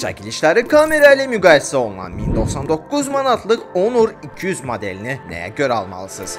Çəkilişləri kamera ilə müqayisə olunan 1099 manatlıq Honor 200 modelini nəyə görə almalısınız?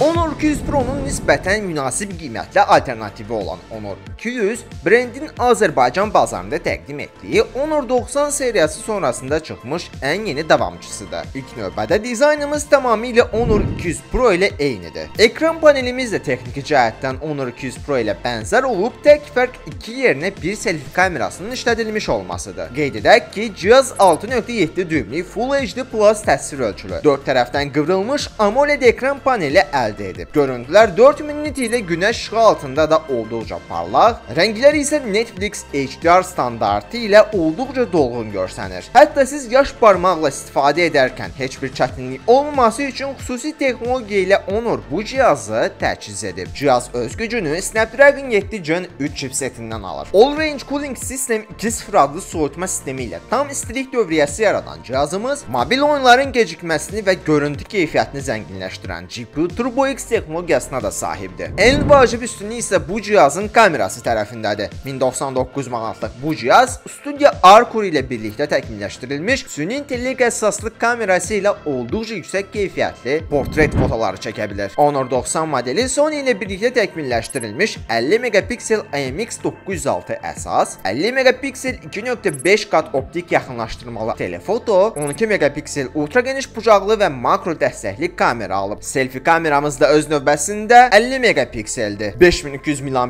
Honor 200 Pro-nun nisbətən münasib qiymətli alternativi olan Honor 200 brendin Azərbaycan bazarında təqdim etdiyi Honor 90 seriyası sonrasında çıxmış ən yeni davamçısıdır. İlk növbədə dizaynımız tamamilə Honor 200 Pro ilə eynidir. Ekran panelimiz də texniki cəhətdən Honor 200 Pro ilə bənzər olub, tək fərq 2 yerinə bir selfie kamerasının işlədilmiş olmasıdır. Qeyd edək ki, cihaz 6.7 düymlü Full HD Plus təsvir ölçülü, 4 tərəfdən qıvrılmış AMOLED ekran paneli əldə edib. Görüntülər 4000 nit ilə günəş işığı altında da olduqca parlaq, rənglər isə Netflix HDR standartı ilə olduqca dolğun görsənir. Hətta siz yaş barmaqla istifadə edərkən heç bir çətinlik olmaması üçün xüsusi texnologiya ilə Honor bu cihazı təchiz edib. Cihaz öz gücünü Snapdragon 7 Gen 3 chipsetindən alır. All Range Cooling System 2.0 adlı soyutma sistemi ilə tam istilik dövriyyəsi yaradan cihazımız mobil oyunların gecikməsini və görüntü keyfiyyətini zənginləşdirən GPU Turbo X texnologiyasına da sahibdir. Ən vacib üstünlük isə bu cihazın kamerası tərəfindədir. 1099 manatlıq bu cihaz Studio R-Core ilə birlikdə təkmilləşdirilmiş süni intellekt əsaslıq kamerası ilə olduqca yüksək keyfiyyətli portret fotoları çəkə bilər. Honor 90 modeli Sony ilə birlikdə təkmilləşdirilmiş 50 megapiksel IMX906 əsas, 50 megapiksel 2.5 qat optik yaxınlaşdırmalı telefoto, 12 megapiksel ultra geniş bucaqlı və makro dəstəkli kamera alıb. Selfie kameramız da öz növbəsində 50 megapikseldir. 5200 mAh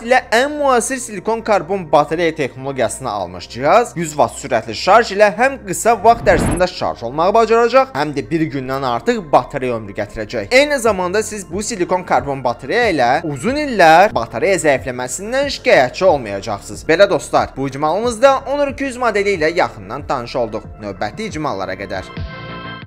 ilə ən müasir silikon karbon batareya texnologiyasını almış cihaz 100 watt sürətli şarj ilə həm qısa vaxt ərzində şarj olmağı bacaracaq, həm də bir gündən artıq batareya ömrü gətirəcək. Eyni zamanda siz bu silikon karbon batareya ilə uzun illər batareya zəifləməsindən şikayətçi olmayacaqsınız. Belə dostlar, bu icmalımızda Honor 200 modeli ilə yaxından tanış olduq. Növbəti icmallara qədər.